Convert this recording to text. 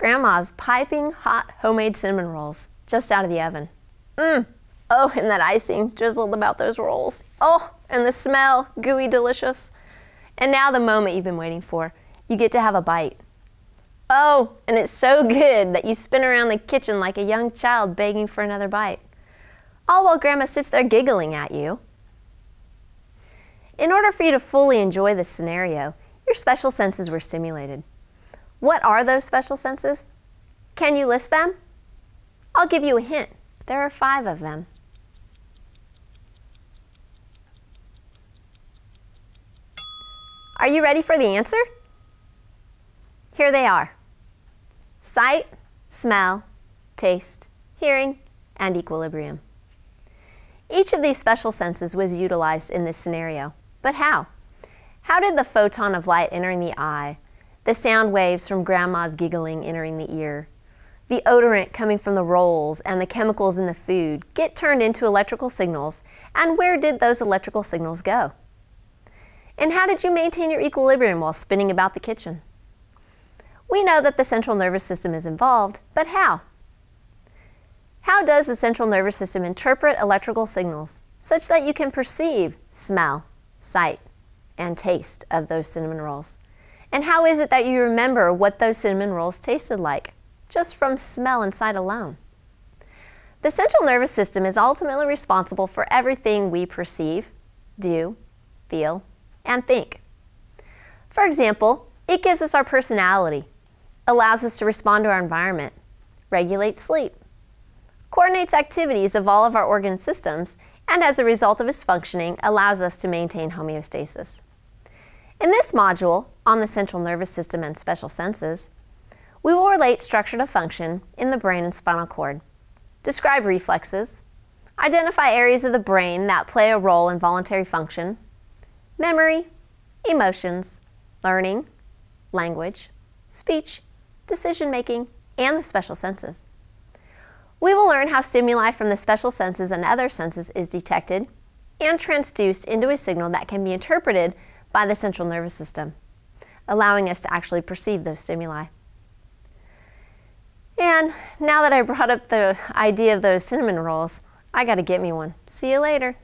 Grandma's piping hot homemade cinnamon rolls just out of the oven. Mmm. Oh, and that icing drizzled about those rolls. Oh, and the smell, gooey delicious. And now the moment you've been waiting for. You get to have a bite. Oh, and it's so good that you spin around the kitchen like a young child begging for another bite. All while Grandma sits there giggling at you. In order for you to fully enjoy this scenario, your special senses were stimulated. What are those special senses? Can you list them? I'll give you a hint. There are five of them. Are you ready for the answer? Here they are sight, smell, taste, hearing, and equilibrium. Each of these special senses was utilized in this scenario, but how? How did the photon of light entering the eye, the sound waves from grandma's giggling entering the ear, the odorant coming from the rolls and the chemicals in the food get turned into electrical signals, and where did those electrical signals go? And how did you maintain your equilibrium while spinning about the kitchen? We know that the central nervous system is involved, but how? How does the central nervous system interpret electrical signals such that you can perceive smell, sight, and taste of those cinnamon rolls? And how is it that you remember what those cinnamon rolls tasted like, just from smell and sight alone? The central nervous system is ultimately responsible for everything we perceive, do, feel, and think. For example, it gives us our personality, allows us to respond to our environment, regulates sleep, coordinates activities of all of our organ systems, and as a result of its functioning, allows us to maintain homeostasis. In this module, on the central nervous system and special senses, we will relate structure to function in the brain and spinal cord, describe reflexes, identify areas of the brain that play a role in voluntary function, memory, emotions, learning, language, speech, decision making, and the special senses. We will learn how stimuli from the special senses and other senses is detected and transduced into a signal that can be interpreted by the central nervous system, allowing us to actually perceive those stimuli. And now that I brought up the idea of those cinnamon rolls, I gotta get me one. See you later.